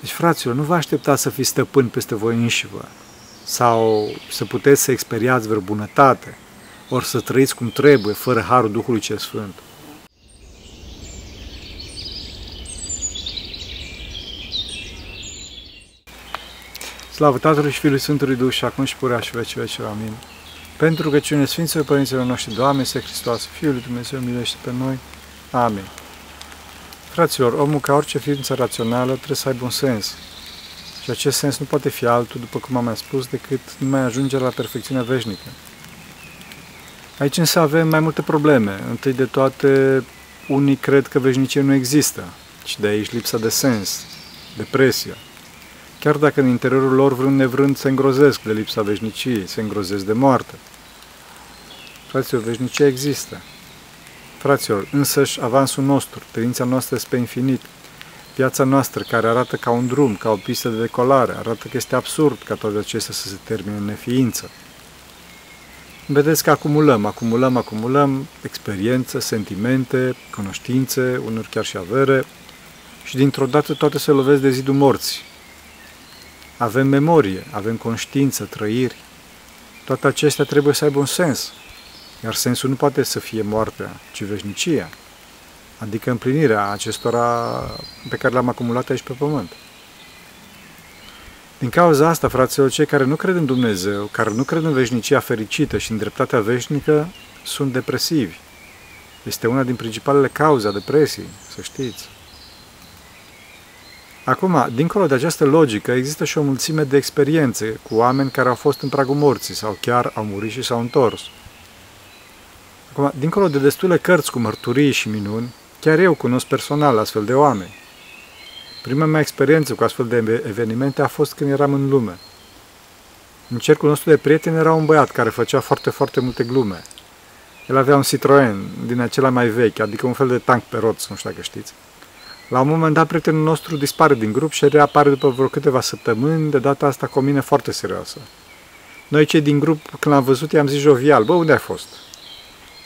Deci, fraților, nu vă așteptați să fiți stăpâni peste voi înșivă sau să puteți să experiați vreo bunătate, ori să trăiți cum trebuie, fără harul Duhului cel Sfânt. Slavă Tatălui și Fiului Sfântului Duh și acum și purea și veci veci. Amin. Pentru că cine Sfinților Părinților noștri, Doamne, este Hristos, Fiul lui Dumnezeu, milește pe noi. Amin. Fraților, omul ca orice ființă rațională trebuie să aibă un sens. Și acest sens nu poate fi altul, după cum am mai spus, decât numai ajunge la perfecțiunea veșnică. Aici însă avem mai multe probleme. Întâi de toate, unii cred că veșnicie nu există și de aici lipsa de sens, depresia. Chiar dacă în interiorul lor, vrând nevrând, se îngrozesc de lipsa veșniciei, se îngrozesc de moarte. Fraților, veșnicia există. Fraților, însăși avansul nostru, tendința noastră spre infinit, viața noastră care arată ca un drum, ca o pistă de decolare, arată că este absurd ca toate acestea să se termine în neființă. Vedeți că acumulăm, acumulăm, acumulăm experiență, sentimente, cunoștințe, unor chiar și avere, și dintr-o dată toate se lovesc de zidul morții. Avem memorie, avem conștiință, trăiri. Toate acestea trebuie să aibă un sens. Iar sensul nu poate să fie moartea, ci veșnicia. Adică împlinirea acestora pe care le-am acumulat aici pe pământ. Din cauza asta, fraților, cei care nu cred în Dumnezeu, care nu cred în veșnicia fericită și în dreptatea veșnică, sunt depresivi. Este una din principalele cauze a depresiei, să știți. Acum, dincolo de această logică, există și o mulțime de experiențe cu oameni care au fost în pragul morții sau chiar au murit și s-au întors. Acum, dincolo de destule cărți cu mărturii și minuni, chiar eu cunosc personal astfel de oameni. Prima mea experiență cu astfel de evenimente a fost când eram în lume. În cercul nostru de prieteni era un băiat care făcea foarte, foarte multe glume. El avea un Citroen din acela mai vechi, adică un fel de tank pe roți, nu știu dacă știți. La un moment dat, prietenul nostru dispare din grup și reapare după vreo câteva săptămâni, de data asta cu o mine foarte serioasă. Noi cei din grup, când l-am văzut, i-am zis jovial, bă, unde ai fost?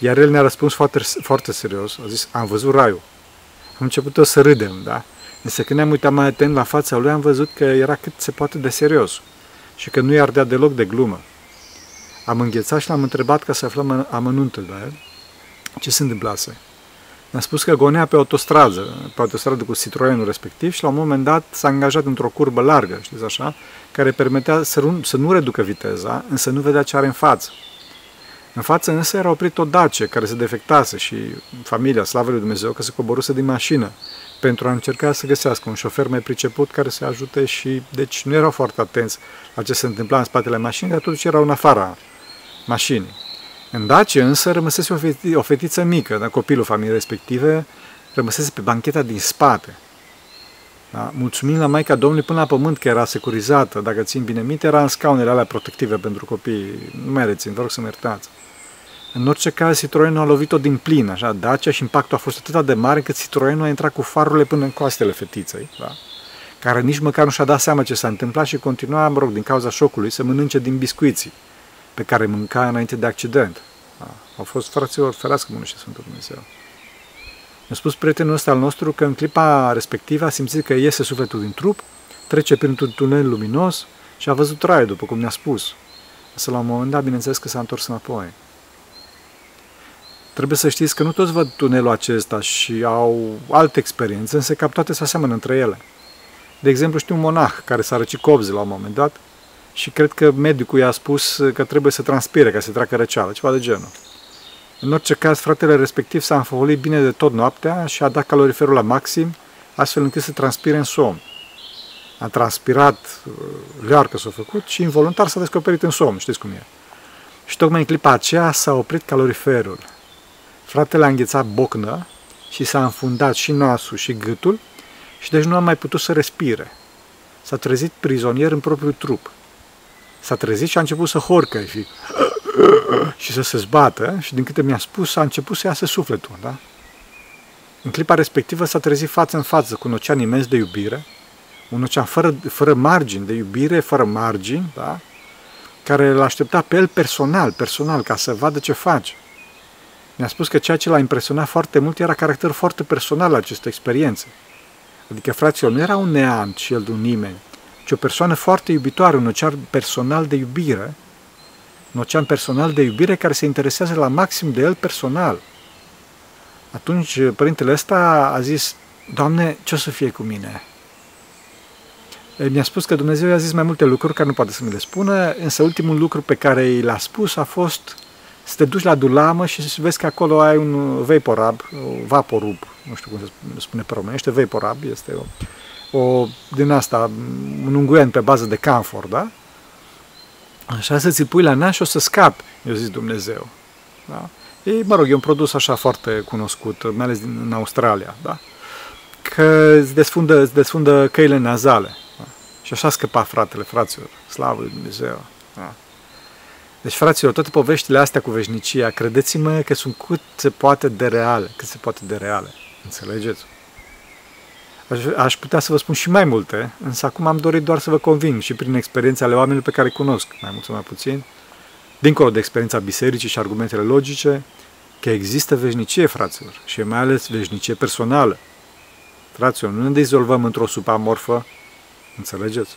Iar el ne-a răspuns foarte, foarte serios, a zis, am văzut raiul. Am început să râdem, da? Însă când ne-am uitat mai atent la fața lui, am văzut că era cât se poate de serios și că nu i-ar dea deloc de glumă. Am înghețat și l-am întrebat ca să aflăm amănuntul de el. Ce se întâmplase? Mi-a spus că gonea pe autostradă, pe autostradă cu Citroenul respectiv și la un moment dat s-a angajat într-o curbă largă, știți așa, care permitea să, nu, să nu reducă viteza, însă nu vedea ce are în față. În față însă era oprit o dace care se defectase și familia, slavă lui Dumnezeu, că se coboruse din mașină pentru a încerca să găsească un șofer mai priceput care să ajute și, deci nu erau foarte atenți la ce se întâmpla în spatele mașinii, dar totuși erau în afara mașinii. În Dacie însă rămăsese o, feti, o fetiță mică, dar copilul familiei respective rămăsese pe bancheta din spate. Da? Mulțumim la Maica Domnului până la pământ că era securizată, dacă țin bine minte, era în scaunele alea protective pentru copii. Nu mai rețin, vă rog să mă iertați. În orice caz, Citroenul a lovit-o din plin, așa, Dacia și impactul a fost atât de mare încât Citroenul a intrat cu farurile până în coastele fetiței, da? care nici măcar nu și-a dat seama ce s-a întâmplat și continua, mă rog, din cauza șocului, să mănânce din biscuiții pe care mânca înainte de accident. Da? Au fost fraților, ferească bună și Sfântul Dumnezeu. Mi-a spus prietenul ăsta al nostru că în clipa respectivă a simțit că iese sufletul din trup, trece printr-un tunel luminos și a văzut raie, după cum ne-a spus. Să la un moment dat, bineînțeles că s-a întors înapoi. Trebuie să știți că nu toți văd tunelul acesta și au alte experiențe, însă cap toate se aseamănă între ele. De exemplu, știu un monah care s-a răcit copze la un moment dat și cred că medicul i-a spus că trebuie să transpire ca să treacă răceală, ceva de genul. În orice caz, fratele respectiv s-a înfăvolit bine de tot noaptea și a dat caloriferul la maxim, astfel încât să transpire în somn. A transpirat, uh, learcă s-a făcut și involuntar s-a descoperit în somn, știți cum e. Și tocmai în clipa aceea s-a oprit caloriferul. Fratele a înghețat bocnă și s-a înfundat și nasul și gâtul și deci nu a mai putut să respire. S-a trezit prizonier în propriul trup. S-a trezit și a început să horcă și, și să se zbată și din câte mi-a spus a început să iasă sufletul. Da? În clipa respectivă s-a trezit față în față cu un ocean imens de iubire, un ocean fără, fără margini de iubire, fără margini, da? care îl aștepta pe el personal, personal, ca să vadă ce face. Mi-a spus că ceea ce l-a impresionat foarte mult era caracterul foarte personal al acestei experiențe. Adică fraților, nu era un neant și el de un nimeni, ci o persoană foarte iubitoare, un ocean personal de iubire, un ocean personal de iubire care se interesează la maxim de el personal. Atunci, părintele ăsta a zis, Doamne, ce o să fie cu mine? Mi-a spus că Dumnezeu i-a zis mai multe lucruri care nu poate să mi le spună, însă ultimul lucru pe care i l-a spus a fost să te duci la dulamă și să vezi că acolo ai un vaporab, vaporub, nu știu cum se spune pe românește, vaporab, este o, o din asta, un unguent pe bază de camfor, da? Așa să ți pui la nas și o să scapi, eu zis Dumnezeu. Da? E, mă rog, e un produs așa foarte cunoscut, mai ales din, în Australia, da? Că îți desfundă, îți desfundă căile nazale. Da? Și așa scăpa fratele, fraților, slavă lui Dumnezeu. Da? Deci, fraților, toate poveștile astea cu veșnicia, credeți-mă că sunt cât se poate de reale, cât se poate de reale. Înțelegeți? Aș, aș putea să vă spun și mai multe, însă acum am dorit doar să vă conving și prin experiența ale oamenilor pe care îi cunosc, mai mult sau mai puțin, dincolo de experiența bisericii și argumentele logice, că există veșnicie, fraților, și mai ales veșnicie personală. Fraților, nu ne dizolvăm într-o supamorfă, înțelegeți?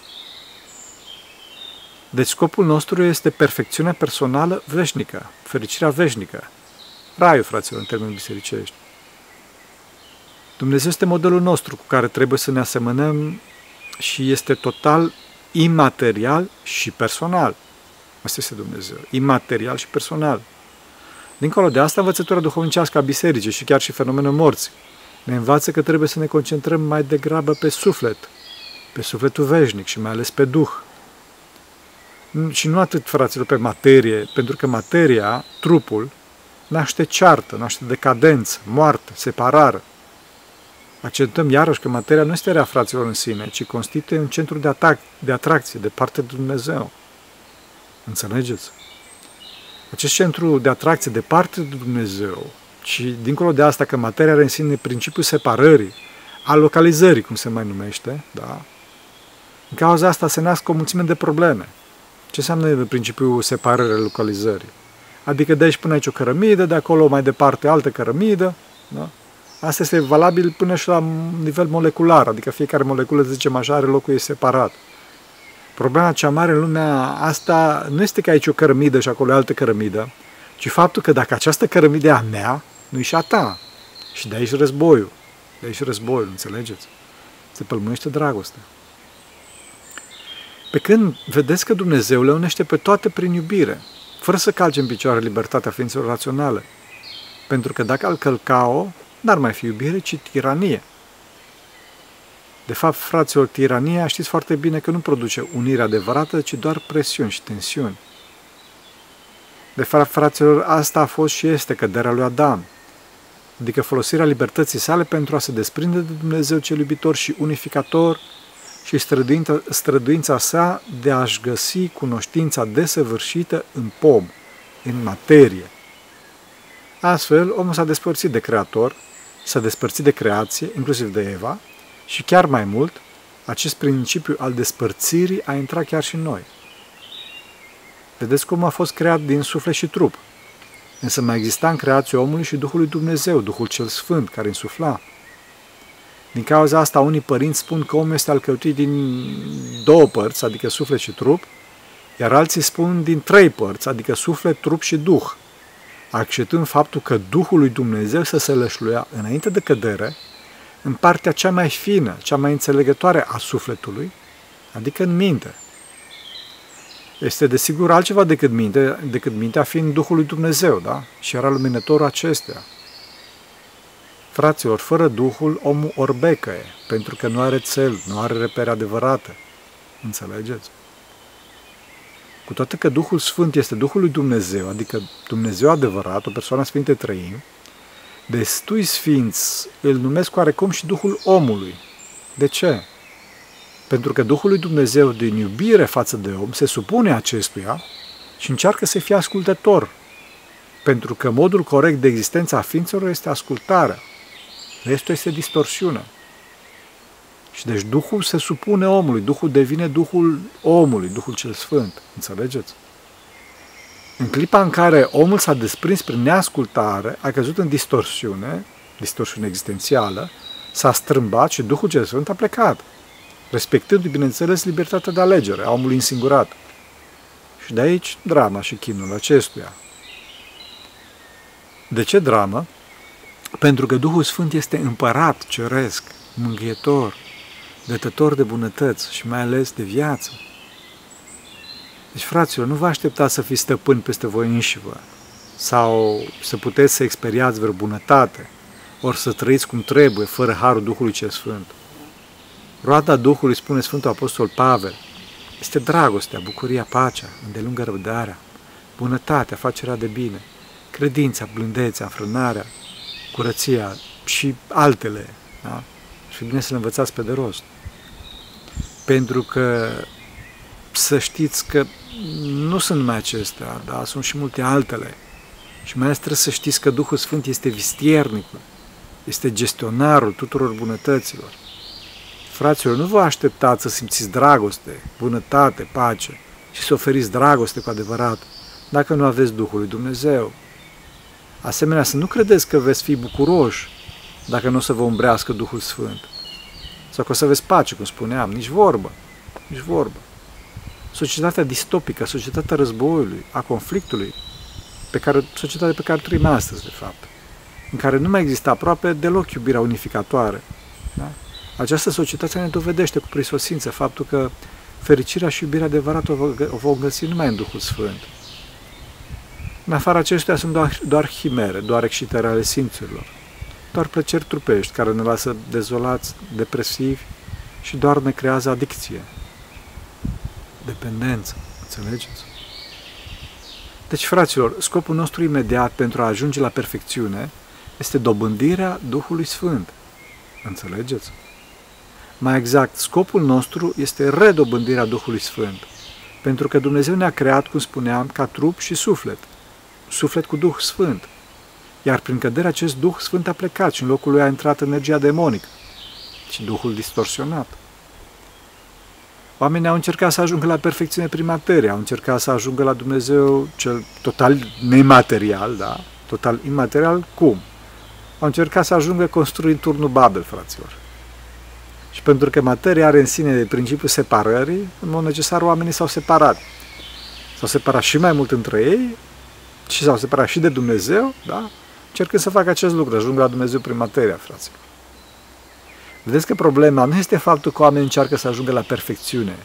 Deci scopul nostru este perfecțiunea personală veșnică, fericirea veșnică. Raiul, fraților, în termeni bisericești. Dumnezeu este modelul nostru cu care trebuie să ne asemănăm și este total imaterial și personal. Asta este Dumnezeu, imaterial și personal. Dincolo de asta, învățătura duhovnicească a bisericii și chiar și fenomenul morții ne învață că trebuie să ne concentrăm mai degrabă pe suflet, pe sufletul veșnic și mai ales pe Duh. Și nu atât, fraților, pe materie, pentru că materia, trupul, naște ceartă, naște decadență, moarte, separare. Accentăm iarăși că materia nu este rea fraților în sine, ci constituie un centru de, atac, de atracție de parte de Dumnezeu. Înțelegeți? Acest centru de atracție de parte de Dumnezeu și dincolo de asta că materia are în sine principiul separării, a localizării, cum se mai numește, da? În cauza asta se nasc o mulțime de probleme. Ce înseamnă principiul separării, localizării? Adică de aici până aici o cărămidă, de acolo mai departe altă cărămidă, da? Asta este valabil până și la nivel molecular, adică fiecare moleculă, zicem așa, are locul ei separat. Problema cea mare în lumea asta nu este că aici o cărămidă și acolo altă cărămidă, ci faptul că dacă această cărămidă e a mea, nu e și a ta. Și de aici războiul. De aici războiul, înțelegeți? Se pălmuiește dragostea. Pe când vedeți că Dumnezeu le unește pe toate prin iubire, fără să calce în picioare libertatea ființelor raționale. Pentru că dacă al călca-o, n-ar mai fi iubire, ci tiranie. De fapt, fraților, tirania știți foarte bine că nu produce unire adevărată, ci doar presiuni și tensiuni. De fapt, fraților, asta a fost și este căderea lui Adam, adică folosirea libertății sale pentru a se desprinde de Dumnezeu cel iubitor și unificator și străduința, străduința sa de a-și găsi cunoștința desăvârșită în pom, în materie. Astfel, omul s-a despărțit de Creator, s-a despărțit de creație, inclusiv de Eva, și chiar mai mult, acest principiu al despărțirii a intrat chiar și în noi. Vedeți cum a fost creat din suflet și trup. Însă mai exista în creația omului și Duhul lui Dumnezeu, Duhul cel Sfânt, care însufla. Din cauza asta, unii părinți spun că omul este alcătuit din două părți, adică suflet și trup, iar alții spun din trei părți, adică suflet, trup și duh, acceptând faptul că Duhul lui Dumnezeu să se lășluia înainte de cădere, în partea cea mai fină, cea mai înțelegătoare a sufletului, adică în minte. Este desigur altceva decât, minte, decât mintea fiind Duhul lui Dumnezeu, da? Și era luminătorul acestea. Fraților, fără Duhul, omul orbecăie, pentru că nu are cel, nu are repere adevărate. Înțelegeți? Cu toate că Duhul Sfânt este Duhul lui Dumnezeu, adică Dumnezeu adevărat, o persoană sfinte trăim, destui sfinți îl numesc oarecum și Duhul omului. De ce? Pentru că Duhul lui Dumnezeu, din iubire față de om, se supune acestuia și încearcă să fie ascultător. Pentru că modul corect de existență a ființelor este ascultarea. Restul este distorsiune. Și deci Duhul se supune omului, Duhul devine Duhul omului, Duhul cel Sfânt. Înțelegeți? În clipa în care omul s-a desprins prin neascultare, a căzut în distorsiune, distorsiune existențială, s-a strâmbat și Duhul cel Sfânt a plecat, respectându-i, bineînțeles, libertatea de alegere a omului însingurat. Și de aici drama și chinul acestuia. De ce dramă? Pentru că Duhul Sfânt este împărat ceresc, mângâietor, dătător de bunătăți și mai ales de viață. Deci, fraților, nu vă așteptați să fiți stăpâni peste voi înșivă sau să puteți să experiați vreo bunătate, ori să trăiți cum trebuie, fără harul Duhului cel Sfânt. Roada Duhului, spune Sfântul Apostol Pavel, este dragostea, bucuria, pacea, îndelungă răbdarea, bunătatea, facerea de bine, credința, blândețea, înfrânarea, curăția și altele. Da? Și bine să le învățați pe de rost. Pentru că să știți că nu sunt numai acestea, da? sunt și multe altele. Și mai ales trebuie să știți că Duhul Sfânt este vistiernicul, este gestionarul tuturor bunătăților. Fraților, nu vă așteptați să simțiți dragoste, bunătate, pace și să oferiți dragoste cu adevărat dacă nu aveți Duhul lui Dumnezeu. Asemenea, să nu credeți că veți fi bucuroși dacă nu o să vă umbrească Duhul Sfânt. Sau că o să aveți pace, cum spuneam, nici vorbă, nici vorbă. Societatea distopică, societatea războiului, a conflictului, pe care, societatea pe care trăim astăzi, de fapt, în care nu mai există aproape deloc iubirea unificatoare. Da? Această societate ne dovedește cu prisosință faptul că fericirea și iubirea adevărată o vom găsi numai în Duhul Sfânt. În afara acestuia sunt doar, doar chimere, doar excitări ale simțurilor, doar plăceri trupești care ne lasă dezolați, depresivi și doar ne creează adicție, dependență, înțelegeți? Deci, fraților, scopul nostru imediat pentru a ajunge la perfecțiune este dobândirea Duhului Sfânt. Înțelegeți? Mai exact, scopul nostru este redobândirea Duhului Sfânt. Pentru că Dumnezeu ne-a creat, cum spuneam, ca trup și suflet. Suflet cu Duh Sfânt. Iar prin căderea acest Duh Sfânt a plecat și în locul lui a intrat energia demonică și Duhul distorsionat. Oamenii au încercat să ajungă la perfecțiune prin materie, au încercat să ajungă la Dumnezeu cel total nematerial, da? Total imaterial, cum? Au încercat să ajungă construind turnul Babel, fraților. Și pentru că materia are în sine de principiul separării, în mod necesar oamenii s-au separat. S-au separat și mai mult între ei și s-au separat și de Dumnezeu, da? Cercând să facă acest lucru, ajung la Dumnezeu prin materia, fraților. Vedeți că problema nu este faptul că oamenii încearcă să ajungă la perfecțiune,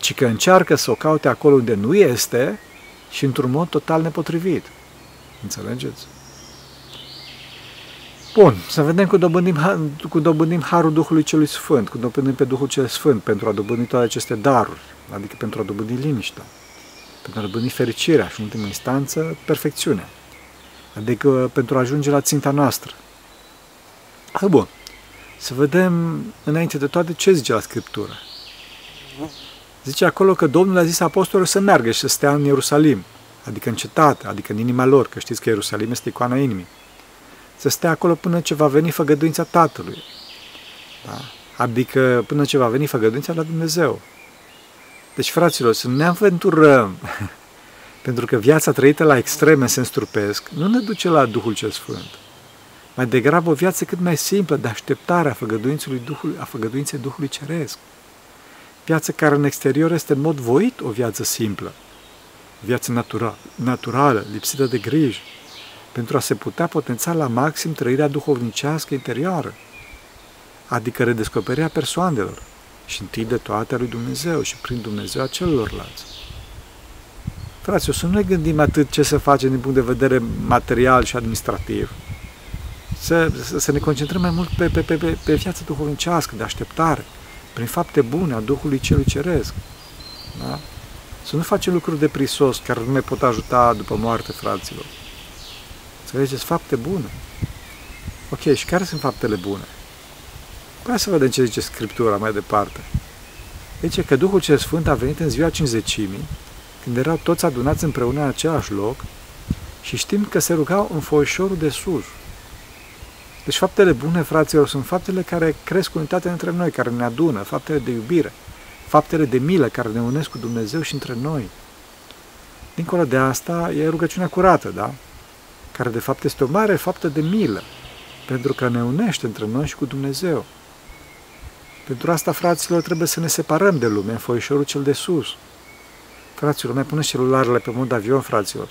ci că încearcă să o caute acolo unde nu este și într-un mod total nepotrivit. Înțelegeți? Bun, să vedem cum dobândim, cum dobândim Harul Duhului Celui Sfânt, cum dobândim pe Duhul Cel Sfânt pentru a dobândi toate aceste daruri, adică pentru a dobândi liniștea, pentru a dobândi fericirea și, în ultimă instanță, perfecțiunea, adică pentru a ajunge la ținta noastră. Ha, bun, să vedem înainte de toate ce zice la Scriptură. Zice acolo că Domnul a zis apostolul să meargă și să stea în Ierusalim, adică în cetate, adică în inima lor, că știți că Ierusalim este icoana inimii să stea acolo până ce va veni făgăduința Tatălui. Da? Adică până ce va veni făgăduința la Dumnezeu. Deci, fraților, să nu ne aventurăm, pentru că viața trăită la extreme sens trupesc nu ne duce la Duhul cel Sfânt. Mai degrabă o viață cât mai simplă de așteptare a făgăduinței Duhului, a făgăduinței Duhului Ceresc. Viață care în exterior este în mod voit o viață simplă. Viață natura, naturală, lipsită de griji, pentru a se putea potența la maxim trăirea duhovnicească interioară, adică redescoperirea persoanelor și întâi de toate a lui Dumnezeu și prin Dumnezeu a celorlalți. Fraților, să nu ne gândim atât ce se face din punct de vedere material și administrativ, să, să ne concentrăm mai mult pe, pe, pe, pe, pe viața duhovnicească, de așteptare, prin fapte bune a Duhului Celui Ceresc. Da? Să nu facem lucruri de prisos care nu ne pot ajuta după moarte, fraților. Înțelegeți? Fapte bune. Ok, și care sunt faptele bune? Păi să vedem ce zice Scriptura mai departe. Zice că Duhul cel Sfânt a venit în ziua cinzecimii, când erau toți adunați împreună în același loc și știm că se rugau în foișorul de sus. Deci faptele bune, fraților, sunt faptele care cresc unitate între noi, care ne adună, faptele de iubire, faptele de milă care ne unesc cu Dumnezeu și între noi. Dincolo de asta, e rugăciunea curată, da? care de fapt este o mare faptă de milă. pentru că ne unește între noi și cu Dumnezeu. Pentru asta, fraților, trebuie să ne separăm de lume în foișorul cel de sus. Fraților, mai puneți celularele pe mod avion, fraților.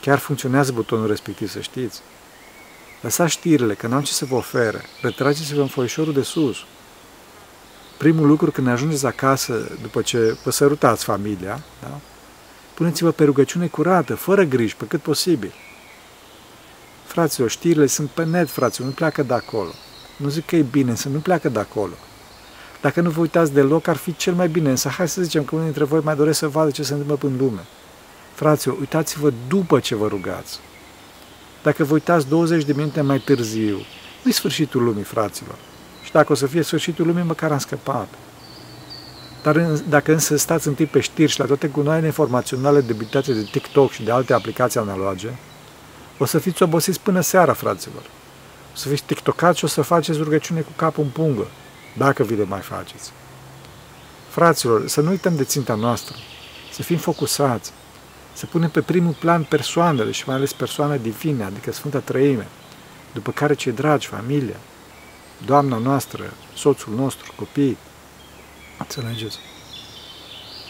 Chiar funcționează butonul respectiv, să știți. Lăsați știrile, că n-am ce să vă ofere. Retrageți-vă în foișorul de sus. Primul lucru când ajungeți acasă, după ce vă sărutați familia, da? puneți-vă pe rugăciune curată, fără griji, pe cât posibil. Fraților, știrile sunt pe net, fraților, nu pleacă de acolo. Nu zic că e bine, însă nu pleacă de acolo. Dacă nu vă uitați deloc, ar fi cel mai bine, însă hai să zicem că unii dintre voi mai doresc să vadă ce se întâmplă în lume. Fraților, uitați-vă după ce vă rugați. Dacă vă uitați 20 de minute mai târziu, nu sfârșitul lumii, fraților. Și dacă o să fie sfârșitul lumii, măcar am scăpat. Dar dacă însă stați în timp pe știri și la toate gunoaiele informaționale debitate de TikTok și de alte aplicații analoge, o să fiți obosiți până seara, fraților. O să fiți tiktokați și o să faceți rugăciune cu capul în pungă, dacă vi le mai faceți. Fraților, să nu uităm de ținta noastră, să fim focusați, să punem pe primul plan persoanele și mai ales persoane divine, adică Sfânta Trăime, după care cei dragi, familia, Doamna noastră, soțul nostru, copii. Înțelegeți?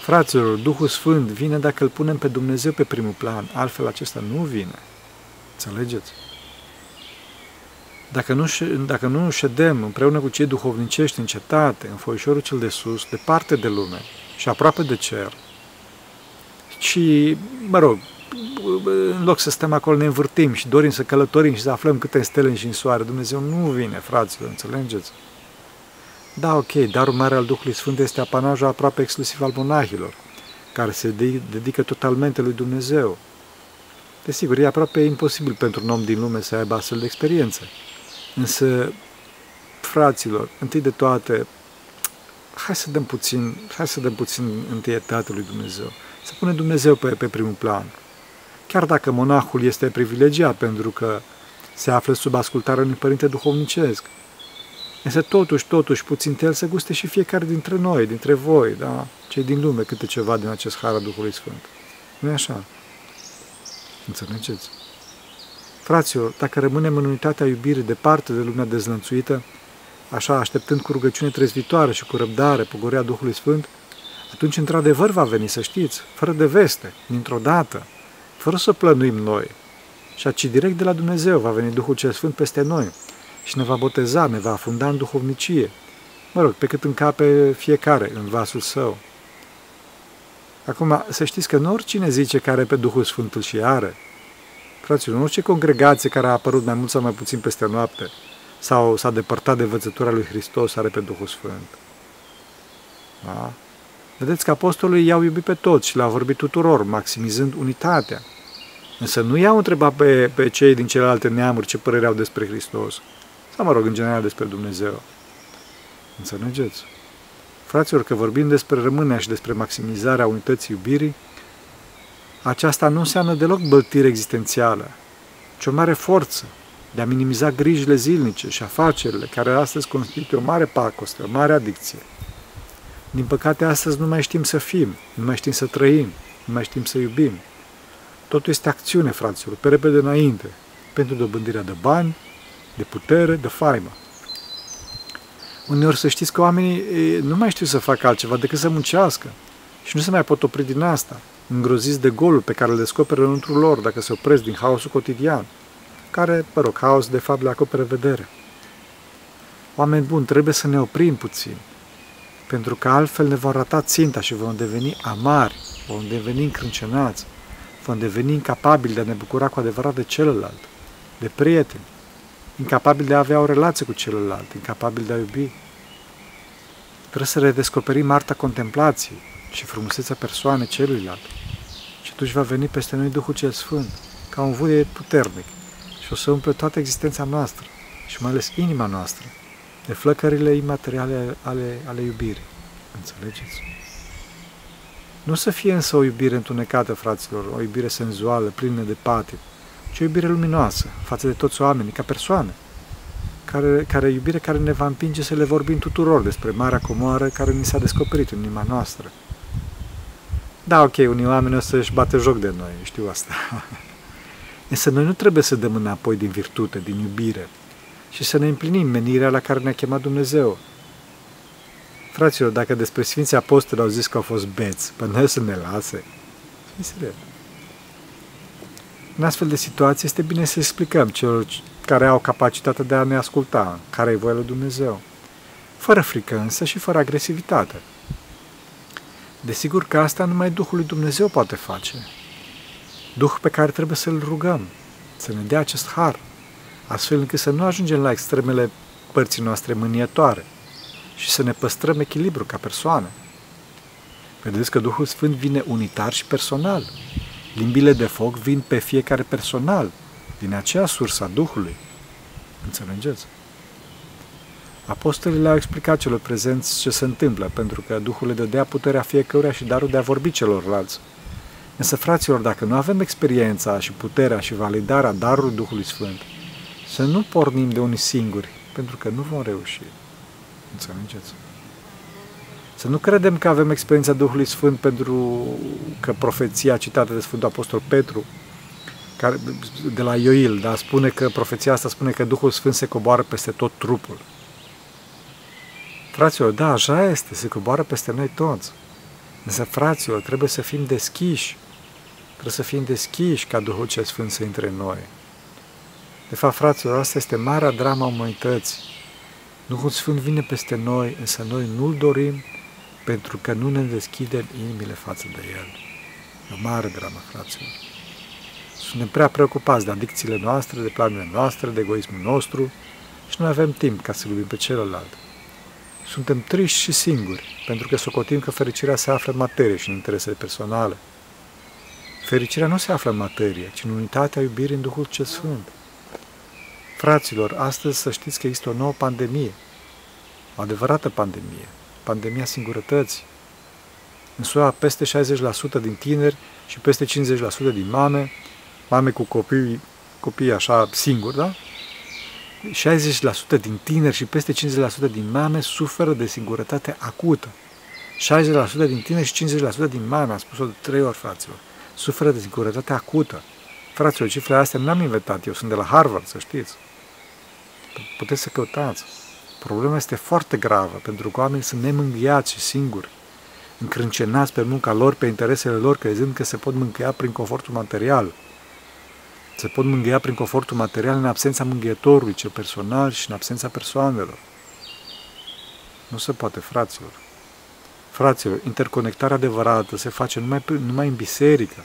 Fraților, Duhul Sfânt vine dacă îl punem pe Dumnezeu pe primul plan, altfel acesta nu vine. Înțelegeți? Dacă nu, dacă nu ședem împreună cu cei duhovnicești în cetate, în foișorul cel de sus, departe de lume și aproape de cer, și, mă rog, în loc să stăm acolo, ne învârtim și dorim să călătorim și să aflăm câte stele și în soare. Dumnezeu nu vine, fraților, înțelegeți? Da, ok, darul mare al Duhului Sfânt este apanajul aproape exclusiv al monahilor, care se dedică totalmente lui Dumnezeu. Desigur, e aproape imposibil pentru un om din lume să aibă astfel de experiențe. Însă, fraților, întâi de toate, hai să dăm puțin, hai să dăm puțin întâietate lui Dumnezeu. Să pune Dumnezeu pe, pe primul plan chiar dacă monahul este privilegiat pentru că se află sub ascultarea unui părinte duhovnicesc. Însă totuși, totuși, puțin el să guste și fiecare dintre noi, dintre voi, da? cei din lume, câte ceva din acest har al Duhului Sfânt. nu e așa? Înțelegeți? Fraților, dacă rămânem în unitatea iubirii departe de lumea dezlănțuită, așa, așteptând cu rugăciune trezvitoare și cu răbdare pogorea Duhului Sfânt, atunci, într-adevăr, va veni, să știți, fără de veste, dintr-o dată, fără să plănuim noi, și aci direct de la Dumnezeu va veni Duhul cel Sfânt peste noi și ne va boteza, ne va afunda în duhovnicie, mă rog, pe cât încape fiecare în vasul său. Acum, să știți că nu oricine zice că are pe Duhul Sfântul și are. Fraților, nu orice congregație care a apărut mai mult sau mai puțin peste noapte sau s-a depărtat de învățătura lui Hristos are pe Duhul Sfânt. Da? Vedeți că apostolii i-au iubit pe toți și le-au vorbit tuturor, maximizând unitatea. Însă nu i-au întrebat pe, pe cei din celelalte neamuri ce părere au despre Hristos. Sau, mă rog, în general despre Dumnezeu. Înțelegeți? Fraților, că vorbim despre rămânea și despre maximizarea unității iubirii, aceasta nu înseamnă deloc băltire existențială, ci o mare forță de a minimiza grijile zilnice și afacerile care astăzi constituie o mare pacoste, o mare adicție. Din păcate, astăzi nu mai știm să fim, nu mai știm să trăim, nu mai știm să iubim. Totul este acțiune, fraților, pe repede înainte, pentru dobândirea de bani, de putere, de faimă. Uneori să știți că oamenii nu mai știu să facă altceva decât să muncească și nu se mai pot opri din asta, îngroziți de golul pe care îl descoperă înăuntru lor dacă se opresc din haosul cotidian, care, mă rog, haos de fapt le acoperă vedere. Oameni buni, trebuie să ne oprim puțin, pentru că altfel ne vom rata ținta și vom deveni amari, vom deveni încrâncenați, vom deveni incapabili de a ne bucura cu adevărat de celălalt, de prieteni, incapabili de a avea o relație cu celălalt, incapabili de a iubi. Trebuie să redescoperim arta contemplației și frumusețea persoanei celuilalt. Și atunci va veni peste noi Duhul cel Sfânt, ca un vuie puternic, și o să umple toată existența noastră și mai ales inima noastră de flăcările imateriale ale, ale iubirii. Înțelegeți? Nu să fie însă o iubire întunecată, fraților, o iubire senzuală, plină de patim, ci o iubire luminoasă față de toți oamenii, ca persoane, care, care iubire care ne va împinge să le vorbim tuturor despre marea comoară care ni s-a descoperit în inima noastră. Da, ok, unii oameni o să-și bate joc de noi, știu asta. Însă noi nu trebuie să dăm înapoi din virtute, din iubire, și să ne împlinim menirea la care ne-a chemat Dumnezeu. Fraților, dacă despre Sfinții Apostoli au zis că au fost beți, până să ne lase, serios. În astfel de situații este bine să explicăm celor care au capacitatea de a ne asculta, care e voia lui Dumnezeu, fără frică însă și fără agresivitate. Desigur că asta numai Duhul lui Dumnezeu poate face. Duh pe care trebuie să-L rugăm, să ne dea acest har, astfel încât să nu ajungem la extremele părții noastre mânietoare și să ne păstrăm echilibru ca persoană. Vedeți că Duhul Sfânt vine unitar și personal. Limbile de foc vin pe fiecare personal, din acea sursă a Duhului. Înțelegeți? Apostolii le-au explicat celor prezenți ce se întâmplă, pentru că Duhul le dădea puterea fiecăruia și darul de a vorbi celorlalți. Însă, fraților, dacă nu avem experiența și puterea și validarea darului Duhului Sfânt, să nu pornim de unii singuri, pentru că nu vom reuși. Înțelegeți? Să nu credem că avem experiența Duhului Sfânt pentru că profeția citată de Sfântul Apostol Petru, care, de la Ioil, dar spune că profeția asta spune că Duhul Sfânt se coboară peste tot trupul. Fraților, da, așa este, se coboară peste noi toți. Însă, fraților, trebuie să fim deschiși. Trebuie să fim deschiși ca Duhul cel Sfânt să intre în noi. De fapt, fraților, asta este marea drama umanității. Duhul Sfânt vine peste noi, însă noi nu-L dorim pentru că nu ne deschidem inimile față de El. E o mare dramă, fraților. Suntem prea preocupați de adicțiile noastre, de planurile noastre, de egoismul nostru și nu avem timp ca să iubim pe celălalt. Suntem triști și singuri, pentru că socotim că fericirea se află în materie și în interesele personale. Fericirea nu se află în materie, ci în unitatea iubirii în Duhul cel Sfânt. Fraților, astăzi să știți că există o nouă pandemie, o adevărată pandemie, pandemia singurătății. În SUA, peste 60% din tineri și peste 50% din mame, mame cu copii, copii așa singuri, da? 60% din tineri și peste 50% din mame suferă de singurătate acută. 60% din tineri și 50% din mame, am spus-o de trei ori, fraților, suferă de singurătate acută. Fraților, cifrele astea nu am inventat eu, sunt de la Harvard, să știți. Puteți să căutați. Problema este foarte gravă, pentru că oamenii sunt nemânghiați și singuri, încrâncenați pe munca lor, pe interesele lor, crezând că se pot mângâia prin confortul material. Se pot mângâia prin confortul material în absența mângâietorului, cel personal și în absența persoanelor. Nu se poate, fraților. Fraților, interconectarea adevărată se face numai, numai în biserică,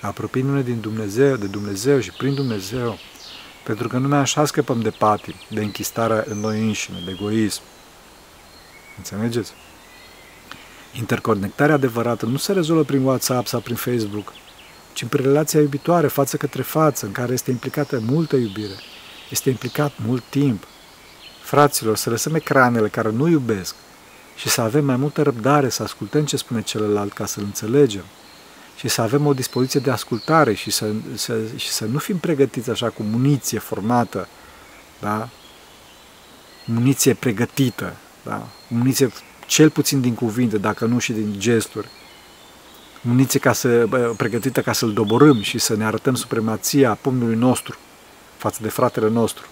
apropiindu-ne din Dumnezeu, de Dumnezeu și prin Dumnezeu, pentru că numai așa scăpăm de patim, de închistarea în noi înșine, de egoism. Înțelegeți? Interconectarea adevărată nu se rezolvă prin WhatsApp sau prin Facebook, ci prin relația iubitoare față către față, în care este implicată multă iubire, este implicat mult timp. Fraților, să lăsăm ecranele care nu iubesc și să avem mai multă răbdare, să ascultăm ce spune celălalt ca să-l înțelegem și să avem o dispoziție de ascultare și să, să, și să nu fim pregătiți așa cu muniție formată, da? muniție pregătită, da? muniție cel puțin din cuvinte, dacă nu și din gesturi, muniție ca să, pregătită ca să-l doborâm și să ne arătăm supremația pumnului nostru față de fratele nostru.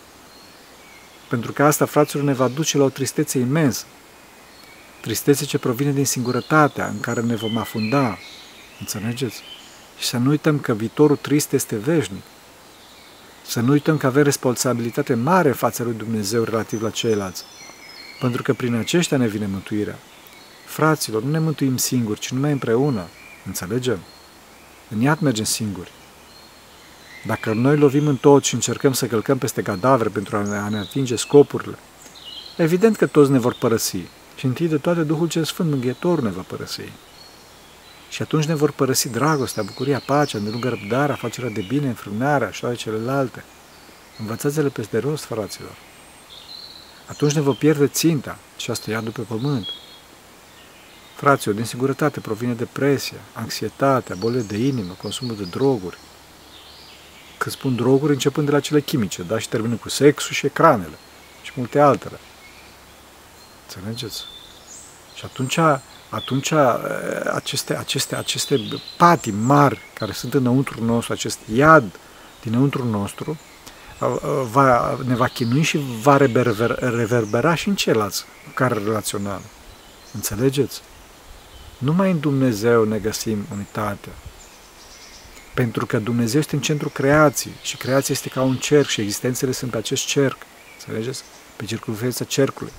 Pentru că asta, fraților, ne va duce la o tristețe imensă. Tristețe ce provine din singurătatea în care ne vom afunda, Înțelegeți? Și să nu uităm că viitorul trist este veșnic. Să nu uităm că avem responsabilitate mare față lui Dumnezeu relativ la ceilalți. Pentru că prin aceștia ne vine mântuirea. Fraților, nu ne mântuim singuri, ci numai împreună. Înțelegem? În iad mergem singuri. Dacă noi lovim în tot și încercăm să călcăm peste cadavre pentru a ne atinge scopurile, evident că toți ne vor părăsi. Și întâi de toate Duhul cel Sfânt Mânghetor ne va părăsi. Și atunci ne vor părăsi dragostea, bucuria, pacea, lungă răbdarea, facerea de bine, înfrânarea și toate celelalte. Învățați-le peste rost, fraților. Atunci ne vor pierde ținta și asta ia după pământ. Fraților, din singurătate provine depresia, anxietatea, bolile de inimă, consumul de droguri. Când spun droguri, începând de la cele chimice, da, și termină cu sexul și ecranele și multe altele. Înțelegeți? Și atunci atunci aceste, aceste, aceste patii mari care sunt înăuntru nostru, acest iad dinăuntru nostru, va, ne va chinui și va reverber, reverbera și în ceilalți cu care relaționăm. Înțelegeți? Numai în Dumnezeu ne găsim unitatea. Pentru că Dumnezeu este în centrul creației și creația este ca un cerc și existențele sunt pe acest cerc. Înțelegeți? Pe circunferența cercului.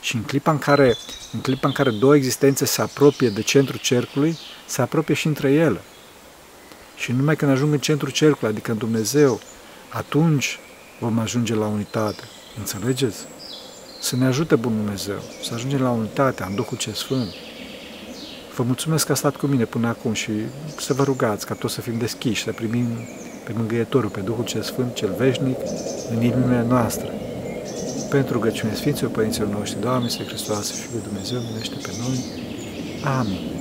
Și în clipa în care, în clipa în care două existențe se apropie de centrul cercului, se apropie și între ele. Și numai când ajung în centrul cercului, adică în Dumnezeu, atunci vom ajunge la unitate. Înțelegeți? Să ne ajute Bunul Dumnezeu, să ajungem la unitatea în Duhul ce Sfânt. Vă mulțumesc că a stat cu mine până acum și să vă rugați ca toți să fim deschiși, să primim pe Mângâietorul, pe Duhul cel Sfânt, cel veșnic, în inimile noastre. Pentru rugăciune Sfinților Părinților noștri, Doamne, Sfântul Hristos, Fiul Dumnezeu, minește pe noi. Amin.